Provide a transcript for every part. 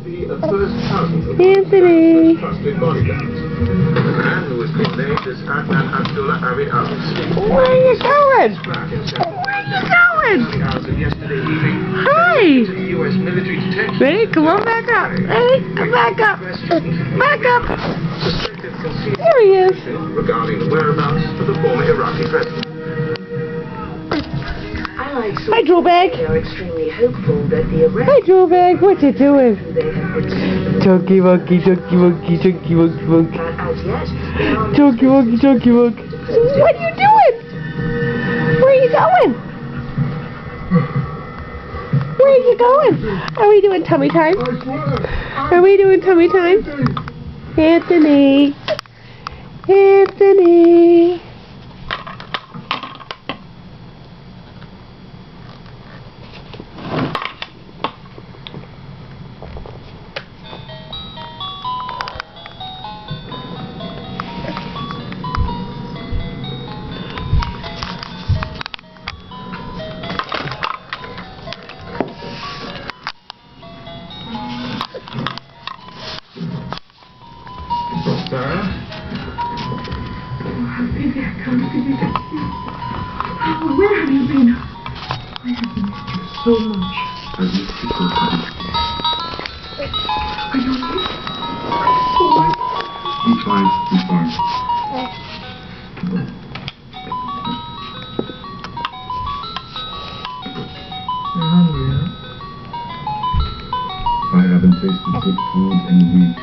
be first cousin Anthony. trusted. Where are you going? Where are you going? Hi. U.S. Ready? Come on back up. Ready? Come back up. Back up. There he is. regarding the whereabouts of the former Iraqi president. Allied Hi, sources Drew are extremely hopeful that the Hi, arrest Drool Bag. What you doing? they Chunky monkey, chunky monkey, chunky monkey, monkey. but as yet, they are not Chunky monkey, chunky monkey. What are you doing? Where are you going? Where are you going? Are we doing tummy time? Are we doing tummy time? Anthony. Anthony. I haven't tasted good food in weeks.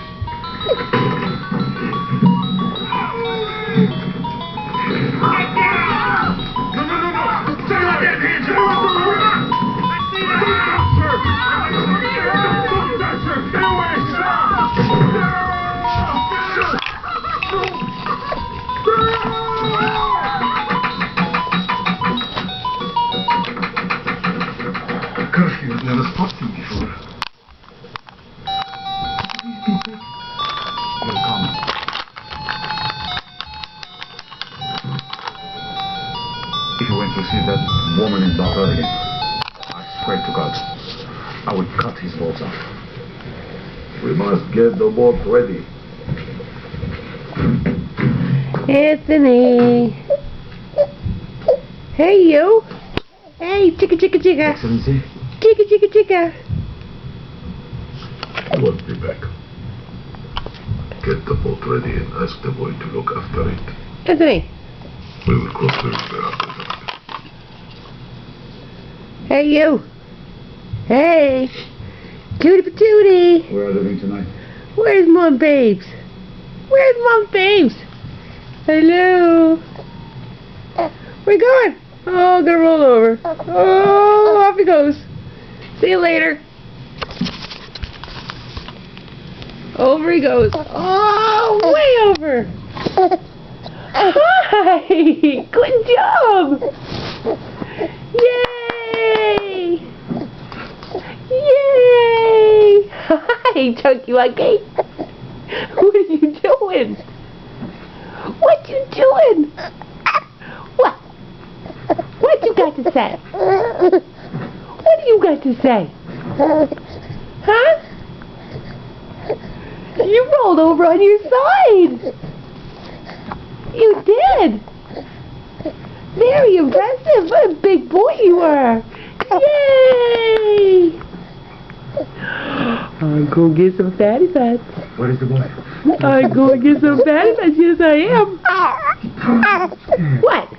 If you went to see that woman in Baghdad again, I swear to God, I would cut his balls off. We must get the boat ready. Anthony. Hey, you. Hey, chicka chicka chicka. Excellency? Chicka chicka chicka. I won't be back. The boat ready and ask the boy to look after it. Anthony. We will cross the river after. Hey, you. Hey. Tootie patootie. Where are they living tonight? Where's Mom Babes? Where's Mom Babes? Hello. Where you going? Oh, gonna roll over. Oh, off he goes. See you later. Over he goes. Oh, way over. Hi. Good job. Yay. Yay. Hi, Chunky Monkey. What are you doing? What you doing? What? What you got to say? What do you got to say? Huh? You rolled over on your side. You did. Very impressive. What a big boy you are. Yay! I'm gonna get some fatty fats. Where is the boy? I'm gonna get some fatty fats. Yes, I am. What?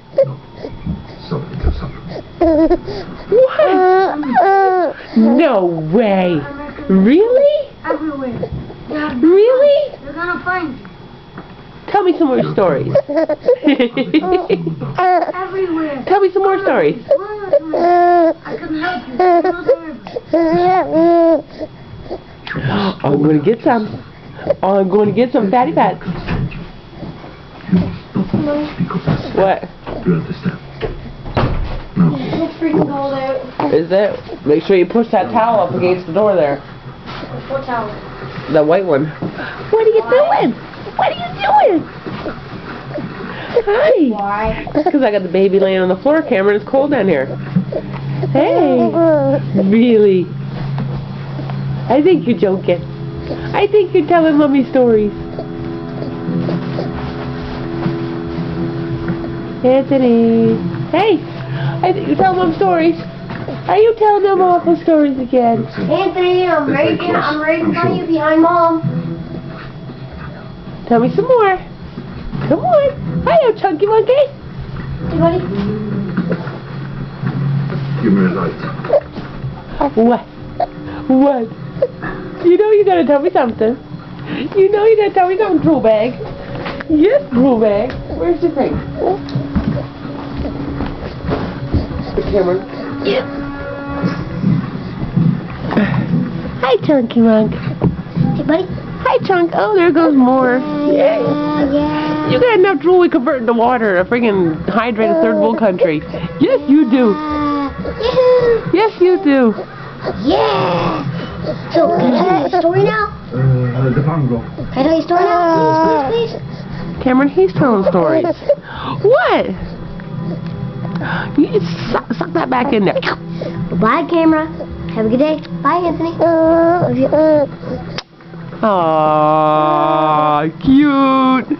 Something to suffer. What? No way. Really? Everywhere. Really? They're gonna find you. Tell me some more stories. Everywhere. Tell me some more stories. Swim with me. I can help you. Go to the river. I'm gonna get some. I'm gonna get some fatty fats. Speak of this. What Do you understand? No. It's freaking cold out. is it? Make sure you push that towel up against the door there. What towel? The white one. What are you doing? What are you doing? Hi. Why? Because I got the baby laying on the floor, Cameron. It's cold down here. Hey. Really? I think you're joking. I think you're telling mommy stories. Anthony. Hey, I think you're telling mom stories. Are you telling them awful stories again? Anthony, I'm right here. I'm right in front of you behind mom. Tell me some more. Come on. Hiya, Chunky Monkey. Hey, buddy. Give me a light. What? What? You know you gotta tell me something. You know you gotta tell me something, Drool Bag. Yes, Drool Bag. Where's your thing? The camera. Hi, Chunky Monk. Hey, buddy. Hi, Chunk. Oh, there goes more. Yay. Yeah. You got enough drool we convert into water to friggin' hydrate a third world country. Yes, you do. Yahoo! Yes, you do. Yeah! So, can I tell you a story now? Uh, the bungalow. Can I tell you a story now? Please, please. Cameron, he's telling stories. What? You suck, suck that back in there. Bye, camera. Have a good day. Bye, Anthony. Uh, love you. Aww, cute.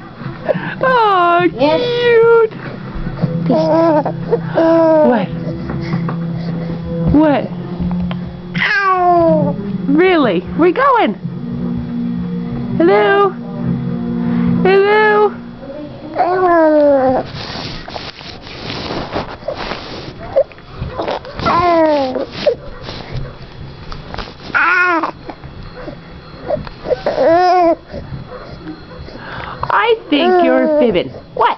Aw, Yes. cute. What? What? Really? Where you going? Hello? I think you're uh. fibbing. What?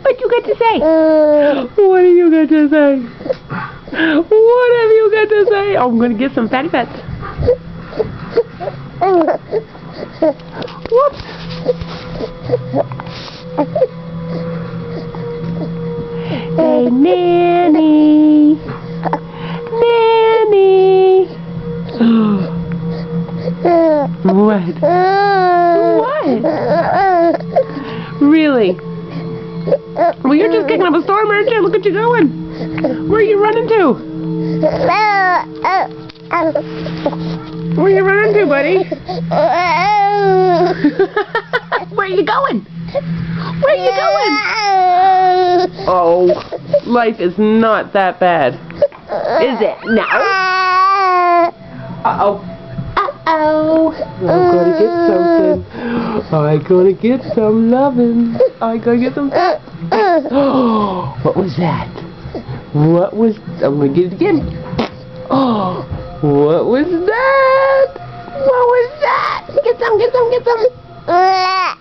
What you got to say? Uh. What do you got to say? What have you got to say? Oh, I'm gonna get some fatty fats. Whoops. Hey, Nanny. Nanny. Uh. what? What? Really? Well, you're just kicking up a storm, aren't you? Look at you going. Where are you running to? Where are you running to, buddy? Where are you going? Where are you going? Oh, life is not that bad. Is it? No. Uh-oh. Uh-oh. I'm gonna get uh. something. I'm gonna get some loving. I'm gonna get some. Oh, what was that? What was? I'm gonna get it again. Oh, what was that? What was that? Get some, get some, get some. Uh,